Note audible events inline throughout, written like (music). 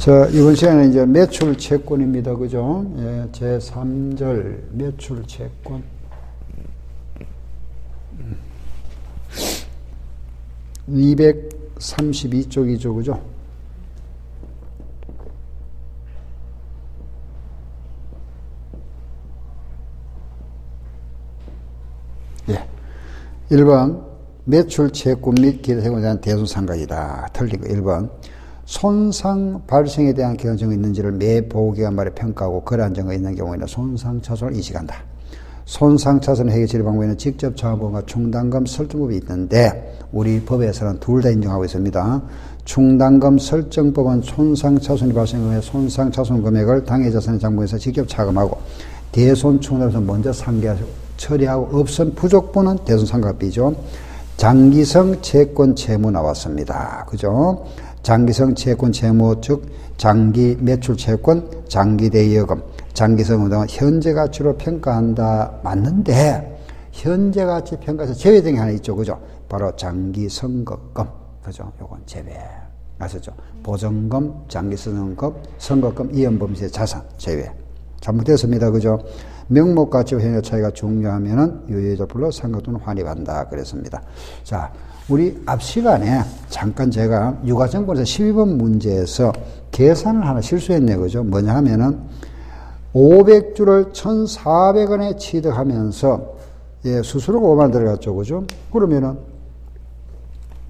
자, 이번 시간에 이제 매출 채권입니다. 그죠? 예, 제 3절 매출 채권. 232쪽이죠. 그죠? 예. 1번 매출 채권 및 기대세금에 대한 대손상각이다. 틀리고 1번 손상 발생에 대한 경증이 있는지를 매 보호기간 말에 평가하고 거래한 증거 있는 경우에는 손상 차손을 인식한다. 손상 차손 해결 처리 방법에는 직접 자본과 충당금 설정법이 있는데 우리 법에서는 둘 다 인정하고 있습니다. 충당금 설정법은 손상 차손이 발생하면 손상 차손 금액을 당해 자산의 장부에서 직접 차감하고 대손 충당에서 먼저 상계하고 처리하고 없은 부족분은 대손 상각비죠. 장기성 채권 채무 나왔습니다. 그죠? 장기성 채권 채무 즉 장기 매출 채권, 장기 대여금, 장기성 은 현재 가치로 평가한다 맞는데 현재 가치 평가에서 제외된 게 하나 있죠. 그죠? 바로 장기 선거금. 그죠? 요건 제외. 아셨죠? 보증금, 장기 선거금, 선거금, 이연범세 자산 제외. 잘못됐습니다. 그죠? 명목 가치와 현재 차이가 중요하면은 유예조불로 상각 또는 환입한다. 그랬습니다. 자, 우리 앞 시간에 잠깐 제가 유가정본에서 12번 문제에서 계산을 하나 실수했네요. 그죠? 뭐냐 하면은 500주를 1,400원에 취득하면서 예, 수수료가 5만 들어갔죠. 그죠? 그러면은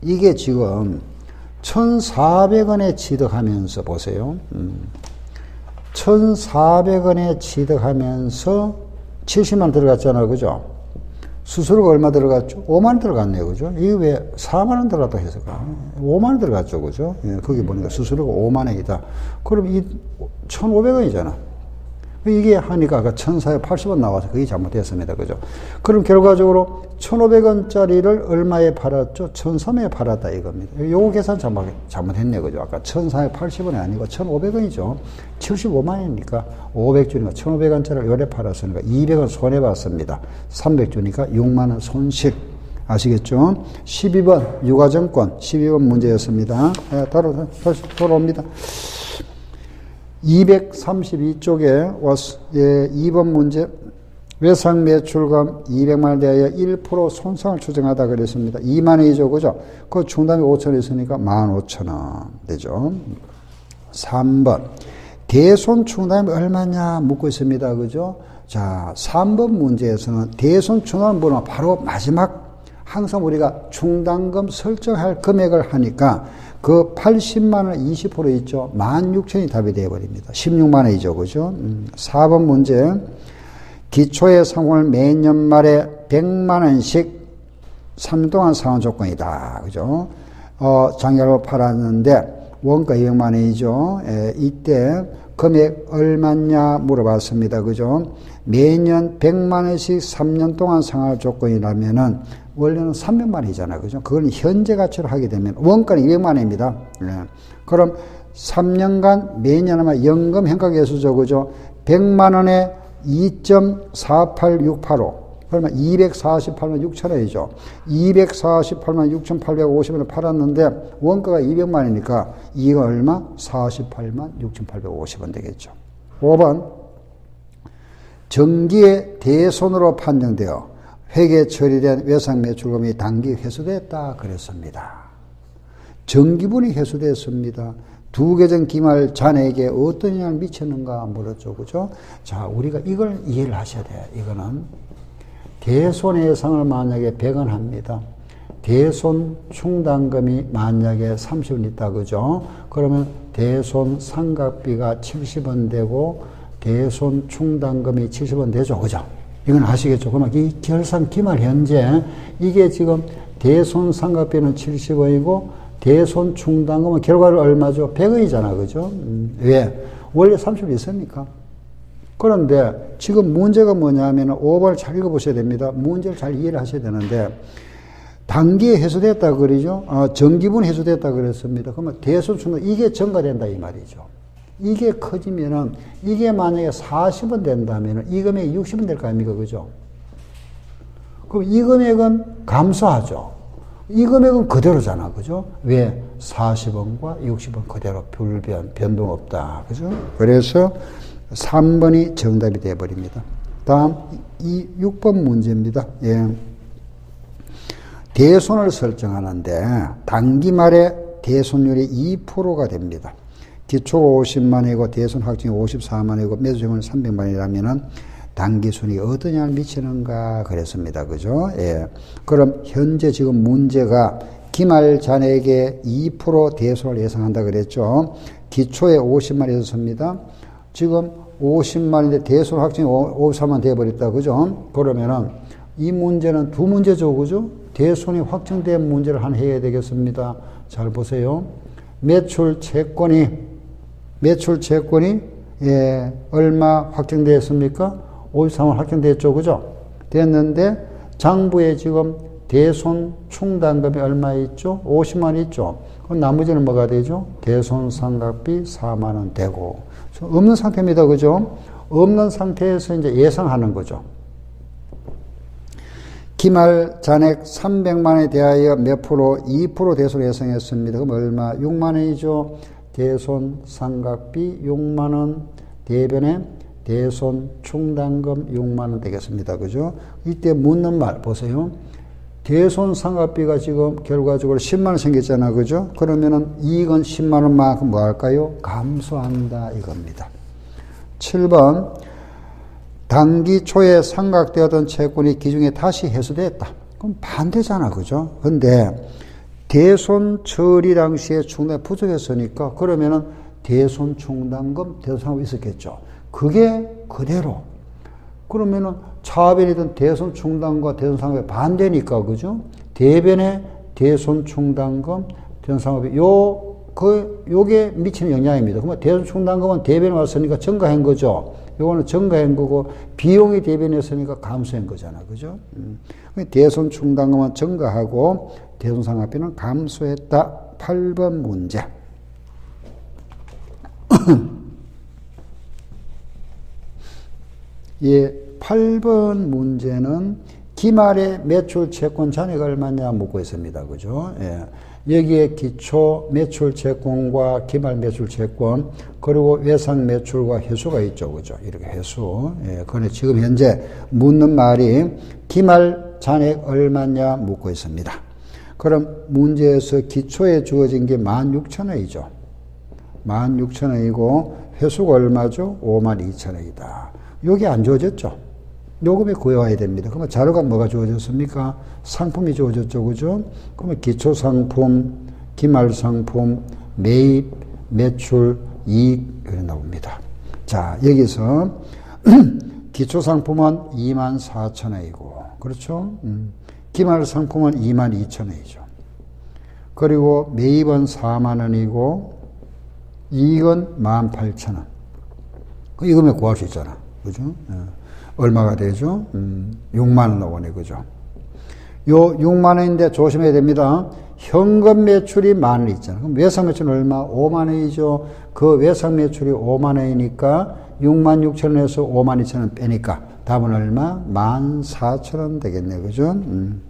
이게 지금 1,400원에 취득하면서 보세요. 음. 1,400원에 취득하면서 70만 들어갔잖아. 그죠? 수수료가 얼마 들어갔죠? 5만 원 들어갔네요. 그죠? 이게 왜 4만 원 들어갔다 해서가? 5만 원 들어갔죠. 그죠? 예, 거기 보니까 수수료가 5만 원이다. 그럼 이 1,500원이잖아. 이게 하니까 아까 1,480원 나와서 그게 잘못됐습니다. 그죠? 그럼 결과적으로 1,500원짜리를 얼마에 팔았죠? 1,300에 팔았다 이겁니다. 요거 계산 잘못, 잘못했네. 그죠? 아까 1,480원이 아니고 1,500원이죠. 75만원이니까 500주니까 1,500원짜리를 요래 팔았으니까 200원 손해봤습니다. 300주니까 6만원 손실. 아시겠죠? 12번 유가증권 12번 문제였습니다. 네, 다시 돌아옵니다. 232쪽에 예, 2번 문제 외상 매출금 200만원 대하여 1% 손상을 추정하다 그랬습니다. 2만 원이죠. 그죠? 그 충당이 5천 원 있으니까 15,000원 되죠. 3번 대손 충당이 얼마냐 묻고 있습니다. 그죠? 자, 3번 문제에서는 대손 충당 번호 바로 마지막 항상 우리가 충당금 설정할 금액을 하니까 그 80만 원 20% 있죠. 16,000이 답이 되어버립니다. 16만 원이죠. 그죠? 음, 4번 문제. 기초의 상품을 매년 말에 100만 원씩 3년 동안 상환 조건이다. 그죠? 어, 장기로 팔았는데 원가 200만 원이죠. 에, 이때 금액 얼마냐 물어봤습니다. 그죠? 매년 100만 원씩 3년 동안 상환 조건이라면은 원래는 300만 원이잖아요. 그죠? 그건 현재 가치로 하게 되면 원가는 200만 원입니다. 네. 그럼 3년간 매년 아마 연금 현가계수죠. 그죠? 100만 원에 2.48685 그러면 248만 6천 원이죠. 248만 6,850원을 팔았는데 원가가 200만 원이니까 이거 얼마? 48만 6,850원 되겠죠. 5번 정기의 대손으로 판정되어 회계 처리된 외상 매출금이 단기 회수됐다 그랬습니다. 정기분이 회수됐습니다. 두 계정 기말 자네에게 어떤 영향을 미쳤는가 물었죠. 그죠? 자, 우리가 이걸 이해를 하셔야 돼요. 이거는 대손 예상을 만약에 100원 합니다. 대손 충당금이 만약에 30원 있다. 그죠? 그러면 대손 상각비가 70원 되고 대손 충당금이 70원 되죠. 그죠? 이건 아시겠죠? 그러면 이 결산 기말 현재 이게 지금 대손 상각비는 70원이고 대손 충당금은 결과를 얼마죠? 100원이잖아. 그죠? 음, 왜? 원래 30원 있습니까? 그런데 지금 문제가 뭐냐면 5번을 잘 읽어보셔야 됩니다. 문제를 잘 이해를 하셔야 되는데 단기에 해소됐다 그러죠. 어, 정기분 해소됐다 그랬습니다. 그러면 대손 충당 이게 전가된다 이 말이죠. 이게 커지면은 이게 만약에 40원 된다면은 이 금액이 60원 될 거 아닙니까? 그죠? 그럼 이 금액은 감소하죠. 이 금액은 그대로잖아. 그죠? 왜? 40원과 60원 그대로 불변, 변동 없다. 그죠? 그래서 3번이 정답이 되어버립니다. 다음, 이 6번 문제입니다. 예. 대손을 설정하는데, 단기 말에 대손율이 2%가 됩니다. 기초가 50만이고, 대손 확정이 54만이고, 매수점은 300만이라면은, 단기 순위 어떤 영향을 미치는가 그랬습니다. 그죠? 예. 그럼 현재 지금 문제가 기말 잔액의 2% 대손을 예상한다 그랬죠. 기초에 50만이 있었습니다. 지금 50만인데 대손 확정이 53만 돼버렸다. 그죠? 그러면은 이 문제는 두 문제죠. 그죠? 대손이 확정된 문제를 한 해야 되겠습니다. 잘 보세요. 매출 채권이, 매출 채권이, 예, 얼마 확정되었습니까? 53원 확정됐죠. 그죠? 됐는데, 장부에 지금 대손 충당금이 얼마 있죠? 50만 있죠. 그럼 나머지는 뭐가 되죠? 대손 상각비 4만 원 되고. 없는 상태입니다. 그죠? 없는 상태에서 이제 예상하는 거죠. 기말 잔액 300만에 대하여 몇 프로? 2% 대손 예상했습니다. 그럼 얼마? 6만 원이죠. 대손 상각비 6만원 대변에 대손 충당금 6만원 되겠습니다. 그죠? 이때 묻는 말 보세요. 대손 상각비가 지금 결과적으로 10만원 생겼잖아. 그죠? 그러면은 이익은 10만원만큼 뭐 할까요? 감소한다. 이겁니다. 7번. 단기 초에 상각되었던 채권이 기중에 다시 회수됐다. 그럼 반대잖아. 그죠? 근데 대손 처리 당시에 충당 부족했으니까 그러면은 대손 충당금 대손하고 있었겠죠. 그게 그대로. 그러면은 차변이든 대손 충당과 대손 상업이 반대니까 그죠? 대변의 대손 충당금, 대손 상업이 요 그 요게 미치는 영향입니다. 그러면 대손 충당금은 대변에 왔으니까 증가한 거죠. 요거는 증가한 거고 비용이 대변했으니까 감소한 거잖아. 그죠? 음. 대손 충당금은 증가하고 대손 상업비는 감소했다. 8번 문제. (clears throat) 예, 8번 문제는 기말의 매출 채권 잔액 얼마냐 묻고 있습니다. 그죠? 예. 여기에 기초 매출 채권과 기말 매출 채권, 그리고 외상 매출과 회수가 있죠. 그죠? 이렇게 회수. 예. 그런데 지금 현재 묻는 말이 기말 잔액 얼마냐 묻고 있습니다. 그럼 문제에서 기초에 주어진 게 16,000원이죠. 16,000원이고 회수가 얼마죠? 52,000원이다. 여기 안 주어졌죠? 요금이 구해와야 됩니다. 그러면 자료가 뭐가 주어졌습니까? 상품이 주어졌죠. 그죠? 그러면 기초상품, 기말상품, 매입, 매출, 이익, 이렇게 나옵니다. 자, 여기서 기초상품은 2만 4천 원이고, 그렇죠? 음. 기말 상품은 2만 2천 원이죠. 그리고 매입은 4만 원이고, 이익은 1만 8천 원. 그 이거면 구할 수 있잖아. 그죠? 예. 얼마가 되죠? 음, 6만 원에 그죠? 요 6만 원인데 조심해야 됩니다. 현금 매출이 만 원 있잖아요. 그럼 외상 매출은 얼마? 5만 원이죠. 그 외상 매출이 5만 원이니까 6만 6천 원에서 5만 2천 원 빼니까 답은 얼마? 1만 4천 원 되겠네. 그죠? 음.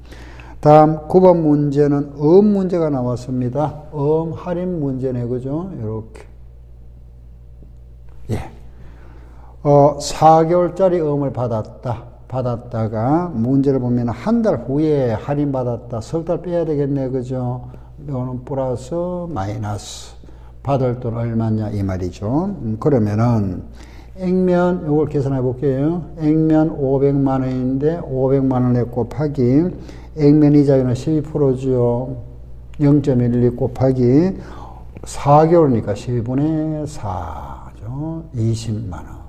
다음 9번 문제는 음 문제가 나왔습니다. 음 할인 문제네. 그죠? 이렇게. 예. 어, 4개월짜리 음을 받았다. 받았다가 문제를 보면 한 달 후에 할인 받았다. 석 달 빼야 되겠네. 그죠? 이거는 플러스 마이너스. 받을 돈 얼마냐 이 말이죠. 음, 그러면은 액면 이걸 계산해 볼게요. 액면 500만 원인데 500만 원에 곱하기 액면 이자율은 12%죠. 0.12 곱하기 4개월이니까 12분의 4죠. 20만 원.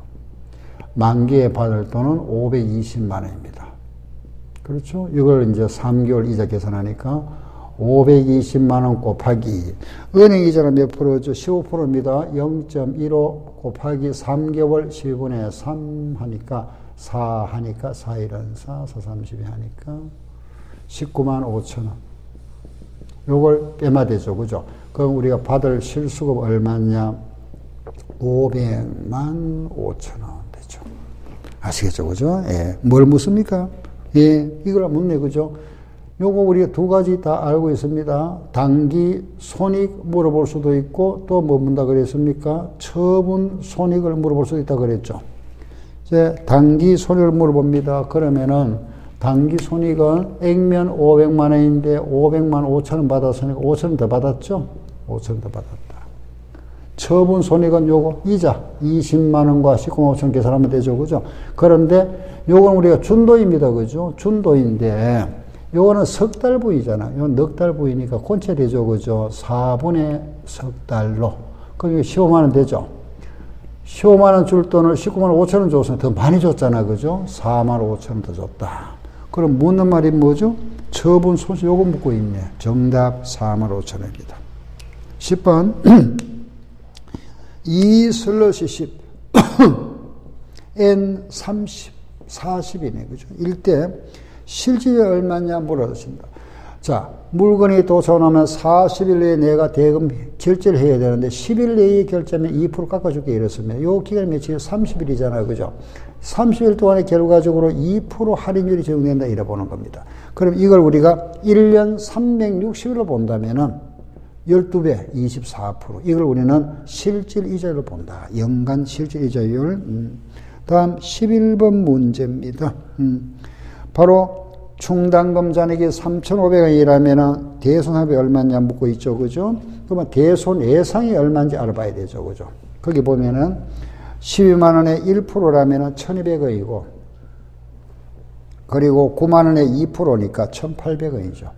만기에 받을 돈은 520만 원입니다. 그렇죠? 이걸 이제 3개월 이자 계산하니까 520만 원 곱하기 은행 이자는 몇 프로죠? 15%입니다. 0.15 곱하기 3개월 10분의 3 하니까 4 하니까 4 1은 4, 4 32 하니까 19만 5천 원. 요걸 빼면 되죠. 그죠? 그럼 우리가 받을 실수급 얼마냐? 500만 5천 원. 아시겠죠? 그죠? 예. 뭘 묻습니까? 예. 이걸 묻네. 그죠? 요거 우리가 두 가지 다 알고 있습니다. 단기 손익 물어볼 수도 있고 또뭐 문다 그랬습니까? 처분 손익을 물어볼 수도 있다 그랬죠. 이제 단기 손익을 물어봅니다. 그러면은 단기 손익은 액면 500만 원인데 500만 5천 원 받았으니까 5천 원 더 받았죠? 5천 원 더 받았다. 처분 손익은 요거 이자 20만 원과 19만 5천 계산하면 되죠. 그죠? 그런데 요건 우리가 준도입니다. 그죠? 준도인데 요거는 석 달 부위잖아. 요건 넉 달 부위니까 콘체되죠. 그죠? 4분의 석 달로. 그럼 15만 원 되죠? 15만 원 줄 돈을 19만 5천 원 줬으면 더 많이 줬잖아. 그죠? 4만 5천 원 더 줬다. 그럼 묻는 말이 뭐죠? 처분 소식 요거 묻고 있네. 정답 4만 5천 원입니다. 10번. 2 슬러시 10. N 30. 40이네. 그죠? 1대 실질이 얼마냐 물어보신다. 자, 물건이 도착하면 40일 내에 내가 대금 결제를 해야 되는데 10일 내에 결제하면 2% 깎아줄게 이렇습니다. 요 기간 며칠 30일이잖아요. 그죠? 30일 동안의 결과적으로 2% 할인율이 적용된다 이래 보는 겁니다. 그럼 이걸 우리가 1년 360일로 본다면은 12배 24% 이걸 우리는 실질 이자율로 본다. 연간 실질 이자율. 음. 다음 11번 문제입니다. 음. 바로 충당금 잔액이 3,500원이라면 대손합이 얼마냐 묻고 있죠. 그죠? 그러면 대손 예상이 얼마인지 알아봐야 되죠. 그죠? 거기 보면은 12만 원에 1%라면 1,200원이고 그리고 9만 원에 2%니까 1,800원이죠.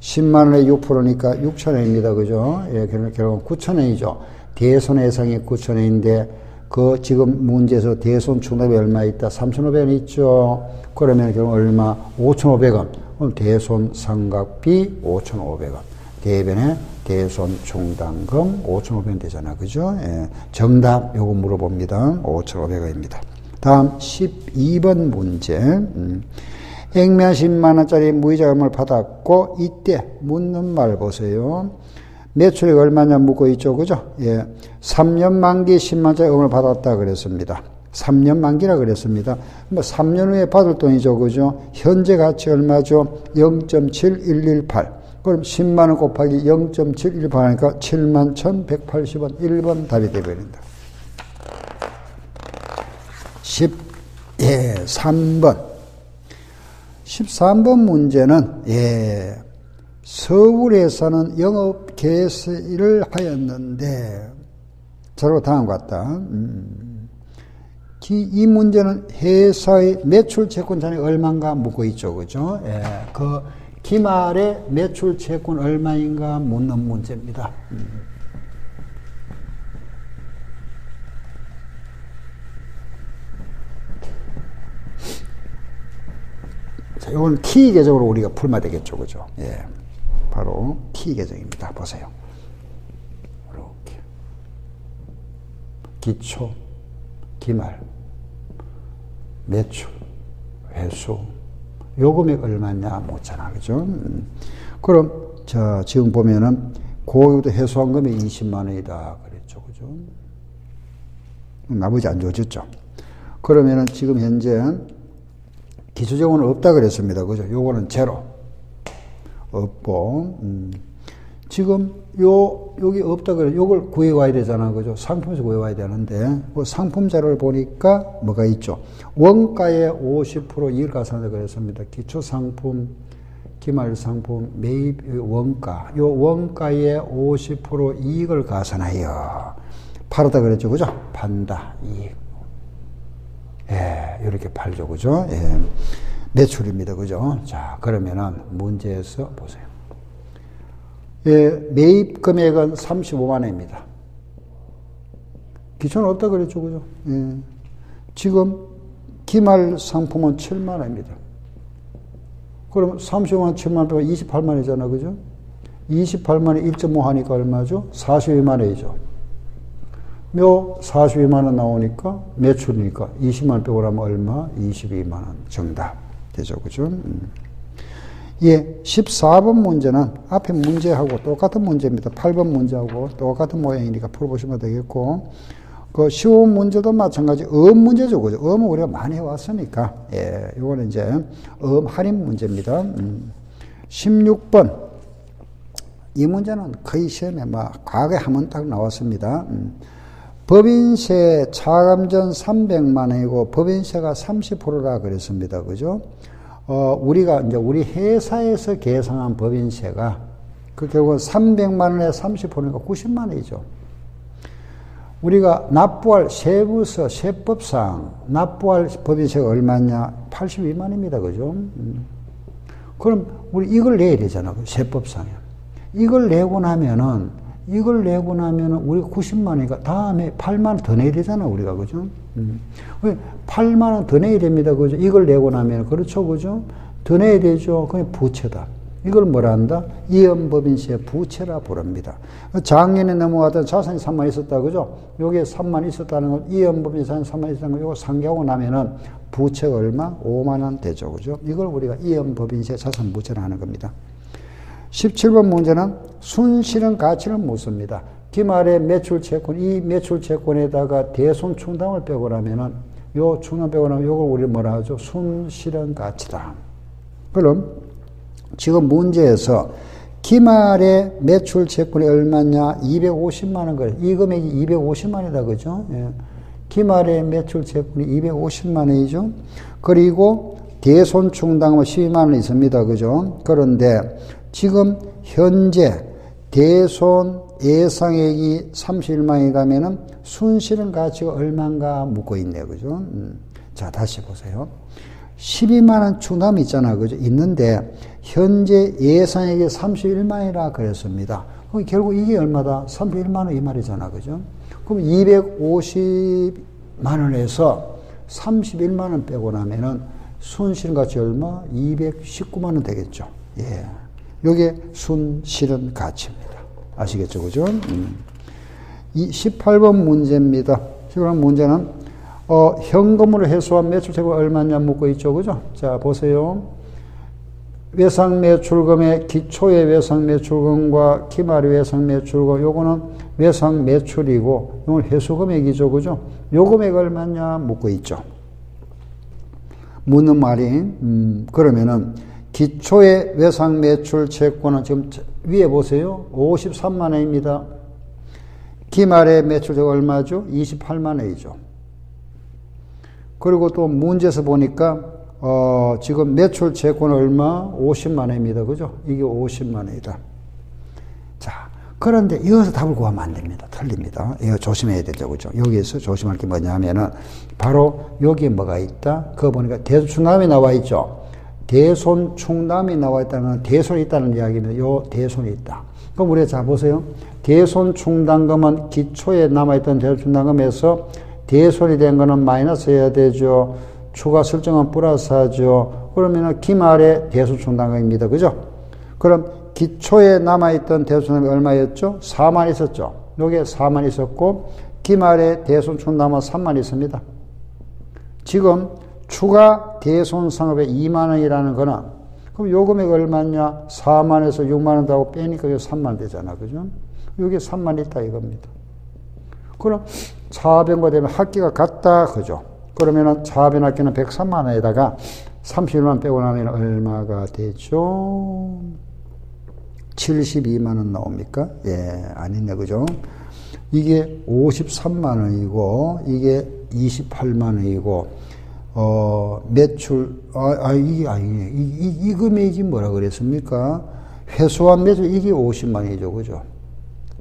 10만 원에 6%니까 6,000원입니다. 그죠? 예, 결국 9,000원이죠. 대손 예상이 9,000원인데 그 지금 문제에서 대손 충당이 얼마 있다? 3,500원 있죠. 그러면 결국 얼마? 5,500원. 그럼 대손 상각비 5,500원. 대변에 대손 충당금 5,500원 되잖아. 그죠? 예. 정답 요거 물어봅니다. 5,500원입니다. 다음 12번 문제. 음. 액면 10만원짜리 무이자금을 받았고 이때 묻는 말 보세요. 매출액 얼마냐 묻고 있죠. 그죠? 예. 3년 만기 10만짜리 원을 받았다 그랬습니다. 3년 만기라 그랬습니다. 뭐 3년 후에 받을 돈이죠. 그죠? 현재 가치 얼마죠? 0.7118. 그럼 10만 원 곱하기 0.718 하니까 7만 1180원. 1번 답이 되버린다. 10, 예, 3번. 13번 문제는, 예, 서울에서는 영업 개시를 하였는데 저로 다음과 같다. 음. 이 문제는 회사의 매출 채권 잔액 얼마인가 묻고 있죠, 그죠? 예, 그 기말에 매출 채권 얼마인가 묻는 문제입니다. 음. 자, 이건 키 계적으로 우리가 풀면 되겠죠, 그죠? 예. 바로 T 계정입니다. 보세요. 이렇게 기초, 기말, 매출, 회수, 요금액 얼마냐 묻잖아. 그죠? 음. 그럼, 자, 지금 보면은 고유도 해소한 금액 20만 원이다. 그랬죠. 그죠? 나머지 안 줘졌죠. 그러면은 지금 현재 기초재원은 없다 그랬습니다. 그죠? 요거는 제로. 없고 음. 지금 요 여기 없다 그래. 요걸 구해 와야 되잖아. 그죠? 상품에서 구해 와야 되는데. 그 상품 자료를 보니까 뭐가 있죠? 원가의 50% 이익을 가산한다 그랬습니다. 기초 상품 기말 상품 매입 원가. 요 원가의 50% 이익을 가산하여 팔았다 그랬죠. 그죠? 판다. 이익. 예 이렇게 팔죠. 그죠? 예. 매출입니다. 그죠? 자, 그러면은 문제에서 보세요. 예, 매입 금액은 35만 원입니다. 기초는 없다 그랬죠. 그죠? 예. 지금 기말 상품은 7만 원입니다. 그럼 35만 7만 원 빼고 28만 원이잖아. 그죠? 28만 원 1.5 하니까 얼마죠? 42만 원이죠. 묘 42만 원 나오니까 매출이니까 20만 원 빼고 나면 얼마? 22만 원 정답. 되죠. 그죠? 음. 예, 14번 문제는 앞에 문제하고 똑같은 문제입니다. 8번 문제하고 똑같은 모양이니까 풀어보시면 되겠고, 그 쉬운 문제도 마찬가지 음 문제죠. 그죠? 음은 우리가 많이 해왔으니까. 예, 요거는 이제 음 할인 문제입니다. 음. 16번. 이 문제는 거의 시험에 막 과거에 한 번 딱 나왔습니다. 음. 법인세 차감전 300만 원이고 법인세가 30%라 그랬습니다. 그죠? 어, 우리가 이제 우리 회사에서 계산한 법인세가 그 결국 300만 원에 30%니까 90만 원이죠. 우리가 납부할 세부서 세법상 납부할 법인세가 얼마냐? 82만입니다. 그죠? 음. 그럼 우리 이걸 내야 되잖아. 그 세법상에. 이걸 내고 나면은 이걸 내고 나면은 우리 90만 원이니까 다음에 8만 원 더 내야 되잖아. 우리가 그죠? 음. 8만 원 더 내야 됩니다. 그죠? 이걸 내고 나면 그렇죠. 그죠? 더 내야 되죠. 그게 부채다. 이걸 뭐라 한다? 이연법인세 부채라 부릅니다. 작년에 넘어가던 자산이 3만 있었다, 그죠? 요게 3만 있었다는 건 이연법인세 3만 있었다는 건 요거 상기하고 나면은 부채가 얼마? 5만 원 되죠, 그죠? 이걸 우리가 이연법인세 자산 부채를 하는 겁니다. 17번 문제는 순실현 가치를 묻습니다. 기말에 매출 채권, 이 매출 채권에다가 대손 충당을 빼고 나면은 요 충당 빼고 나면 요걸 우리 뭐라 하죠? 순실현 가치다. 그럼 지금 문제에서 기말에 매출 채권이 얼마냐? 250만 원 그래. 이 금액이 250만 원이다. 그죠? 예. 기말에 매출 채권이 250만 원이죠. 그리고 대손 충당은 12만 원 있습니다. 그죠? 그런데 지금 현재 대손 예상액이 31만이라면은 순실은 가치가 얼마인가 묻고 있네요. 그죠? 음. 자, 다시 보세요. 12만 원 충당이 있잖아. 그죠? 있는데, 현재 예상액이 31만이라 그랬습니다. 그럼 결국 이게 얼마다? 31만 원 이 말이잖아. 그죠? 그럼 250만 원에서 31만 원 빼고 나면은 순실은 가치 얼마? 219만원 되겠죠. 예. 요게 순실은 가치입니다. 아시겠죠? 그죠? 음. 이 18번 문제입니다. 18번 문제는 어, 현금으로 해소한 매출세가 얼마냐 묻고 있죠. 그죠? 자, 보세요. 외상 매출금의 기초의 외상 매출금과 기말의 외상 매출금, 요거는 외상 매출이고, 이건 회수 금액이죠. 그죠? 요 금액 얼마냐 묻고 있죠. 묻는 말이, 음, 그러면은, 기초의 외상 매출 채권은 지금 위에 보세요. 53만 원입니다. 기말의 매출세가 얼마죠? 28만 원이죠. 그리고 또 문제에서 보니까 어, 지금 매출 채권 얼마? 50만 원입니다. 그죠? 이게 50만 원이다. 자, 그런데 이어서 답을 구하면 안 됩니다. 틀립니다. 이거 조심해야 되죠. 그죠? 여기에서 조심할 게 뭐냐면은 바로 여기에 뭐가 있다? 그거 보니까 대손충남이 나와 있죠. 대손 충남이 나와 있다는 대손이 있다는 이야기입니다. 요 대손이 있다. 그럼 우리가 자 보세요. 대손 충당금은 기초에 남아있던 대손 충당금에서 대손이 된 거는 마이너스 해야 되죠. 추가 설정은 플러스 하죠. 그러면은 기말에 대손 충당금입니다. 그죠? 그럼 기초에 남아있던 대손충당금이 얼마였죠? 4만 있었죠. 요게 4만 있었고, 기말에 대손충당금은 3만 있습니다. 지금 추가 대손상업에 2만 원이라는 거는 그럼 요 금액 얼마냐? 4만에서 6만 원 더하고 빼니까 요 3만 되잖아. 그죠? 요게 3만 있다 이겁니다. 그럼 차변과 되면 학기가 같다. 그죠? 그러면은 차변 학기는 103만 원에다가 31만 빼고 나면 얼마가 되죠? 72만 원 나옵니까? 예, 아니네. 그죠? 이게 53만 원이고, 이게 28만 원이고, 어, 매출, 아, 아 이게 아니네. 이, 이, 이 금액이 뭐라 그랬습니까? 회수한 매출, 이게 50만 원이죠. 그죠?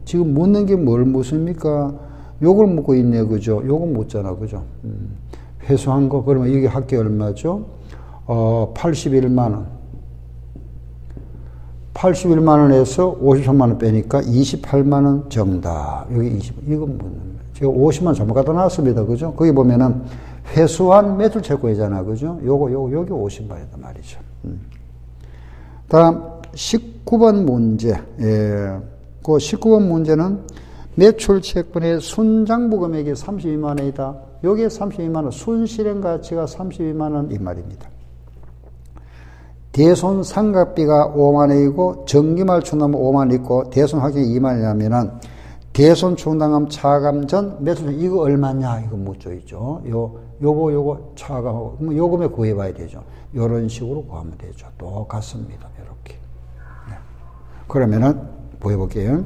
지금 묻는 게 뭘 묻습니까? 요걸 묻고 있네, 그죠? 요건 묻잖아, 그죠? 음. 회수한 거, 그러면 이게 합계 얼마죠? 어, 81만 원. 81만원에서 53만원 빼니까 28만원 정답. 여기 20, 이건 묻는 제가 50만 잘못 갖다 놨습니다. 그죠? 거기 보면은 회수한 매출 채권이잖아. 그죠? 요거, 요거, 여기 50만이다 말이죠. 음. 다음, 19번 문제. 예. 그 19번 문제는 매출 채권의 순장부 금액이 32만 원이다. 여기에 32만 원, 순실행 가치가 32만 원 이 말입니다. 대손 상각비가 5만 원이고 정기말 충당은 5만 원 있고 대손 확정이 2만 원이라면은 대손 충당금 차감 전 매출 이거 얼마냐 이거 묻죠 있죠. 요 요거 요거 차감하고 뭐 요금에 구해 봐야 되죠. 요런 식으로 구하면 되죠. 똑같습니다. 이렇게. 네. 그러면은 보여 볼게요.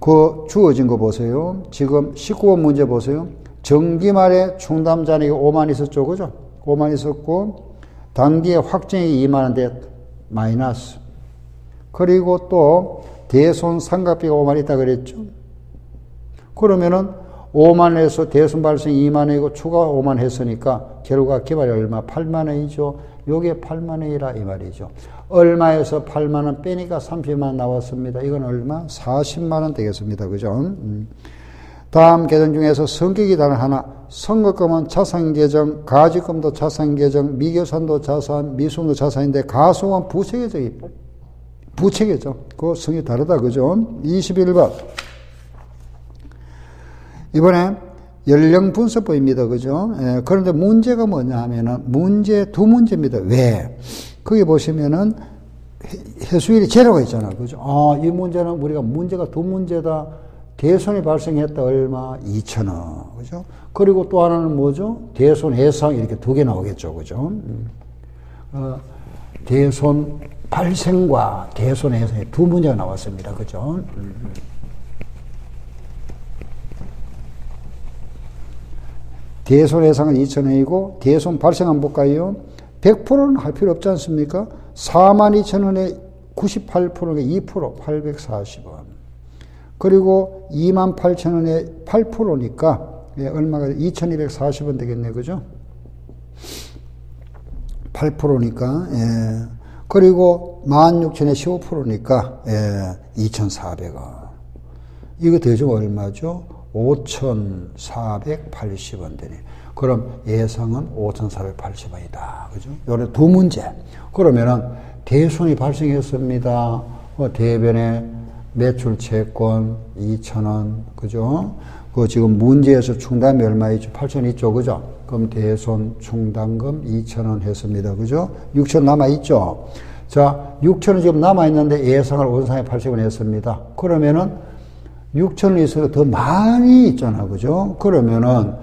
그 주어진 거 보세요. 지금 19번 문제 보세요. 정기 말에 충담 잔액이 5만 있었죠. 그죠? 5만 있었고 단기에 확정이 2만 원대 마이너스. 그리고 또 대손 상각비가 5만 있다 그랬죠. 그러면은 5만에서 대손 발생 2만 원이고 추가 5만 했으니까 결과 기말이 얼마? 8만 원이죠. 요게 8만 원이라 이 말이죠. 얼마에서 8만 원 빼니까 30만 원 나왔습니다. 이건 얼마? 40만 원 되겠습니다. 그죠? 음. 다음 계정 중에서 성격이 단 하나. 선거금은 자산 계정, 가지금도 자산 계정, 미교산도 자산, 미순도 자산인데 가소은 부채 계정이 부채 계정. 그 성이 다르다. 그죠? 21번. 이번에 연령 분석법입니다. 그죠? 예, 그런데 문제가 뭐냐 하면은 문제 두 문제입니다. 왜? 거기 보시면은 해수일이 제로가 있잖아. 그죠? 아, 이 문제는 우리가 문제가 두 문제다. 대손이 발생했다. 얼마? 2천원. 그죠? 그리고 또 하나는 뭐죠? 대손 해상 이렇게 두 개 나오겠죠. 그죠? 음. 어, 대손 발생과 대손 해상의 두 문제가 나왔습니다. 그죠? 음. 대손 해상은 2천원이고 대손 발생 한번 볼까요? 100%는 할 필요 없지 않습니까? 4만 2천 원에 98%가 2% 840원. 그리고 2만 8천 원에 8%니까 예, 얼마가 2240원 되겠네. 그죠? 8%니까 예. 그리고 16,000에 15%니까 예, 2,400원. 이거 대충 얼마죠? 5,480원 되네. 그럼 예상은 5,480원이다. 그죠? 요래 두 문제. 그러면은 대손이 발생했습니다. 뭐 대변에 매출 채권 2,000원. 그죠? 그 지금 문제에서 충당이 얼마있죠? 8천 있죠? 그죠? 그럼 대손 충당금 2,000원 했습니다. 그죠? 6천 남아있죠? 자, 6천원 지금 남아있는데 예상을 5,480원 했습니다. 그러면은 6천원 있으니까 더 많이 있잖아. 그죠? 그러면은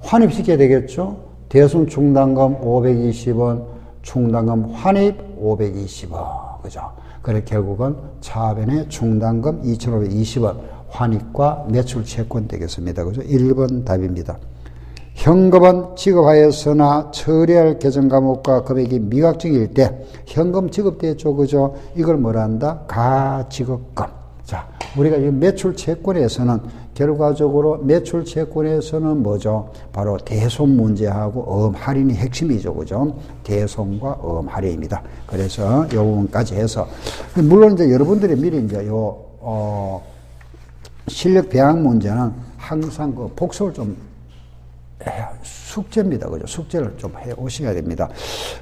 환입시켜야 되겠죠? 대손 충당금 520원, 충당금 환입 520원. 그죠? 그래 결국은 차변의 충당금 2,520원, 환입과 매출 채권 되겠습니다. 그죠? 1번 답입니다. 현금은 지급하였으나 처리할 계정 과목과 금액이 미각적일 때 현금 지급됐죠. 그죠? 이걸 뭐라 한다? 가지급금. 자, 우리가 이 매출 채권에서는 결과적으로 매출 채권에서는 뭐죠? 바로 대손 문제하고 음 할인이 핵심이죠. 그죠? 대손과 음 할인입니다. 그래서 요 부분까지 해서 물론 이제 여러분들이 미리 이제 요 어, 실력 배양 문제는 항상 그 복습을 좀 숙제입니다. 그죠? 숙제를 좀 해 오셔야 됩니다.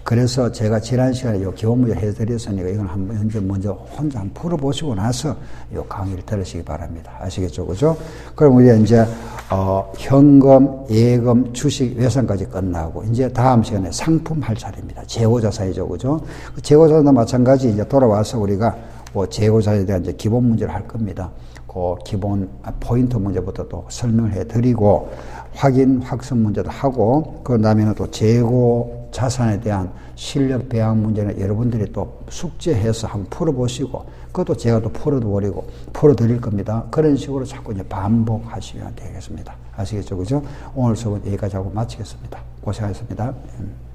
그래서 제가 지난 시간에 요 기본 문제 해드렸으니까 이건 한번 현재 먼저 혼자 한번 풀어보시고 나서 요 강의를 들으시기 바랍니다. 아시겠죠? 그죠? 그럼 우리 이제, 어, 현금, 예금, 주식, 외상까지 끝나고, 이제 다음 시간에 상품 할 차례입니다. 재고자산이죠. 그죠? 그 재고자산도 마찬가지 이제 돌아와서 우리가 뭐 재고자산에 대한 이제 기본 문제를 할 겁니다. 그 기본 포인트 문제부터 또 설명을 해 드리고, 확인, 확선 문제도 하고, 그 다음에는 또 재고 자산에 대한 실력 배양 문제는 여러분들이 또 숙제해서 한번 풀어보시고, 그것도 제가 또 풀어드리고, 풀어드릴 겁니다. 그런 식으로 자꾸 이제 반복하시면 되겠습니다. 아시겠죠? 그죠? 오늘 수업은 여기까지 하고 마치겠습니다. 고생하셨습니다. 음.